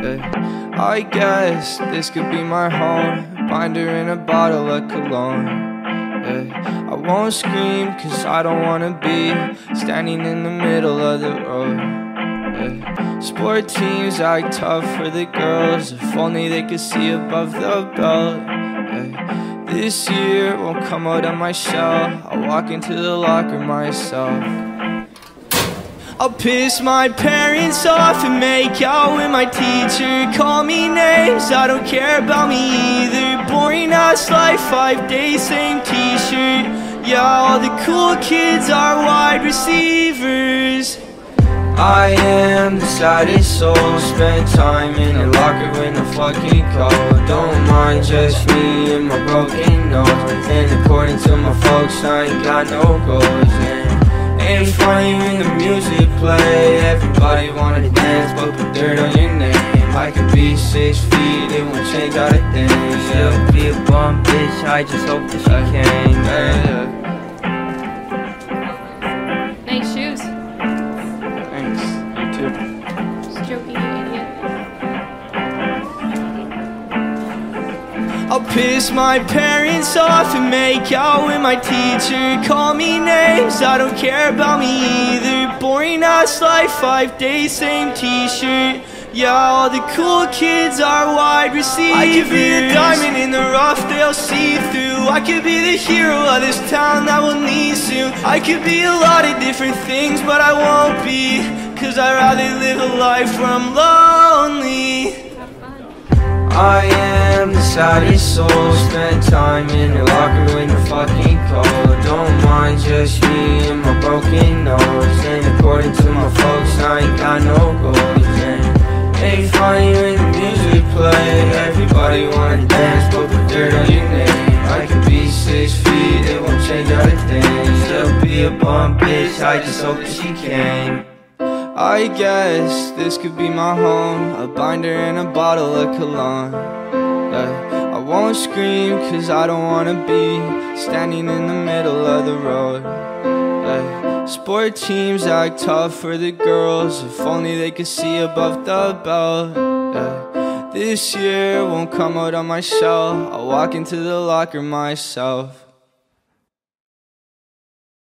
I guess this could be my home. Binder in a bottle of cologne. Yeah. I won't scream cause I don't wanna be standing in the middle of the road. Yeah. Sport teams act tough for the girls. If only they could see above the belt. Yeah. This year won't come out of my shell. I'll walk into the locker myself. I'll piss my parents off and make out with my teacher. Call me names, I don't care about me either. Boring ass life, five days, same t-shirt. Yeah, all the cool kids are wide receivers. I am the saddest soul. Spend time in the locker when the fucking cold Don't mind just me and my broken nose. And according to my folks, I ain't got no goals and Ain't funny when the music play. Everybody wanna dance but put dirt on your name. I could be six feet, it won't change all the things She'll be a bum bitch, I just hope that she can yeah. Nice shoes. Thanks, you too. Just joking, I'll piss my parents off and make out with my teacher. Call me names, I don't care about me either. Boring ass life, five days, same t-shirt. Yeah, all the cool kids are wide receivers I could be a diamond in the rough, they'll see through. I could be the hero of this town that will need soon I could be a lot of different things, but I won't be Cause I'd rather live a life where I'm lonely. I am the saddest soul. Spend time in the locker when the fucking cold. Don't mind just me and my broken nose. And according to my folks, I ain't got no goals. And ain't funny when the music play. Everybody wanna dance, but put dirt on your name I could be six feet, it won't change all the things She'll be a bum bitch, I just hope that she came. I guess this could be my home. A binder and a bottle of cologne won't scream cause I don't wanna be Standing in the middle of the road yeah. Sport teams act tough for the girls If only they could see above the belt. This year won't come out on my shell I'll walk into the locker myself